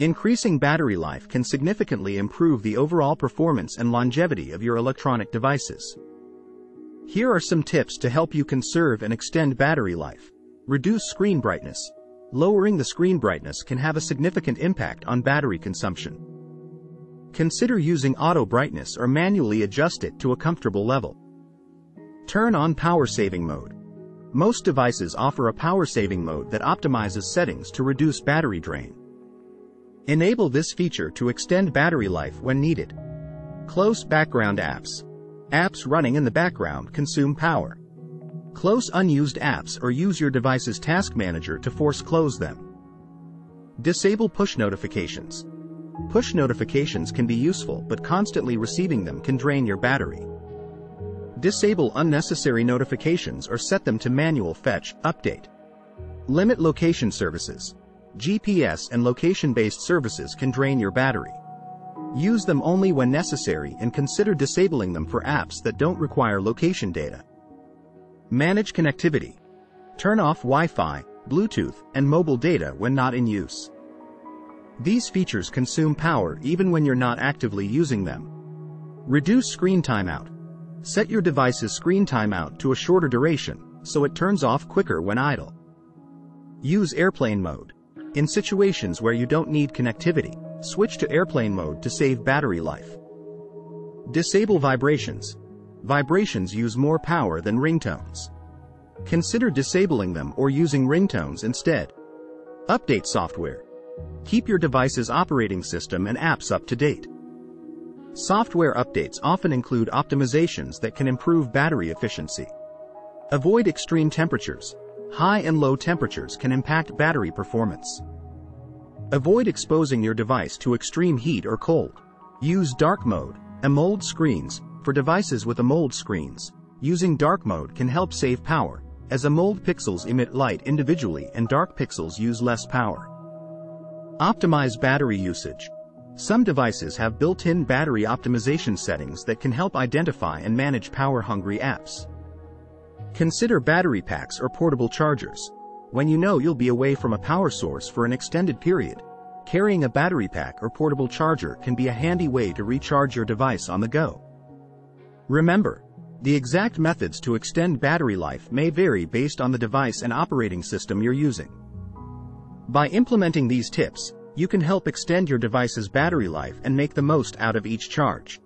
Increasing battery life can significantly improve the overall performance and longevity of your electronic devices. Here are some tips to help you conserve and extend battery life. Reduce screen brightness. Lowering the screen brightness can have a significant impact on battery consumption. Consider using auto brightness or manually adjust it to a comfortable level. Turn on power saving mode. Most devices offer a power saving mode that optimizes settings to reduce battery drain. Enable this feature to extend battery life when needed. Close background apps. Apps running in the background consume power. Close unused apps or use your device's task manager to force close them. Disable push notifications. Push notifications can be useful but constantly receiving them can drain your battery. Disable unnecessary notifications or set them to manual fetch, update. Limit location services. GPS and location-based services can drain your battery. Use them only when necessary and consider disabling them for apps that don't require location data. Manage connectivity. Turn off Wi-Fi, Bluetooth, and mobile data when not in use. These features consume power even when you're not actively using them. Reduce screen timeout. Set your device's screen timeout to a shorter duration, so it turns off quicker when idle. Use airplane mode. In situations where you don't need connectivity, switch to airplane mode to save battery life. Disable vibrations. Vibrations use more power than ringtones. Consider disabling them or using ringtones instead. Update software. Keep your device's operating system and apps up to date. Software updates often include optimizations that can improve battery efficiency. Avoid extreme temperatures. High and low temperatures can impact battery performance. Avoid exposing your device to extreme heat or cold. Use dark mode, AMOLED screens, for devices with AMOLED screens. Using dark mode can help save power, as AMOLED pixels emit light individually and dark pixels use less power. Optimize battery usage. Some devices have built-in battery optimization settings that can help identify and manage power-hungry apps. Consider battery packs or portable chargers. When you know you'll be away from a power source for an extended period, carrying a battery pack or portable charger can be a handy way to recharge your device on the go. Remember, the exact methods to extend battery life may vary based on the device and operating system you're using. By implementing these tips, you can help extend your device's battery life and make the most out of each charge.